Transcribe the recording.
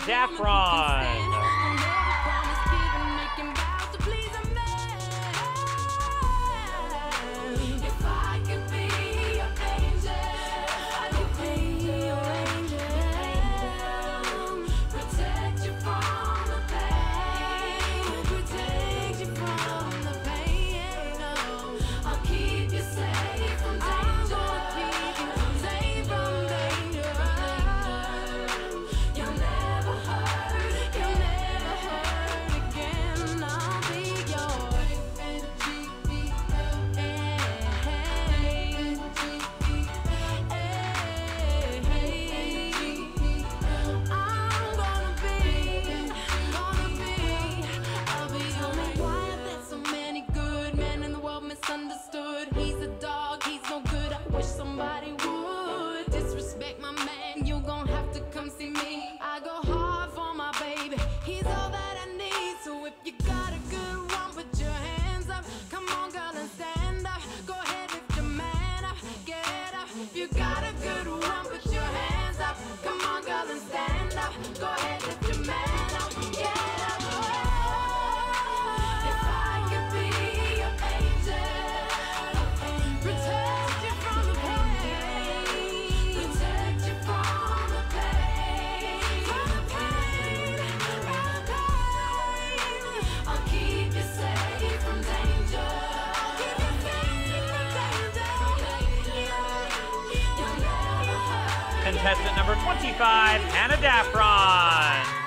Daffron. Disrespect my man. You gon' have to come see me. I go hard for my baby. He's all that I need. So if you got a good one, put your hands up. Come on, girl, and stand up. Go ahead, lift your man up. Get up. If you got a good one, put your hands up. Come on, girl, and stand up. Go ahead, Contestant number 25, Hannah Daffron.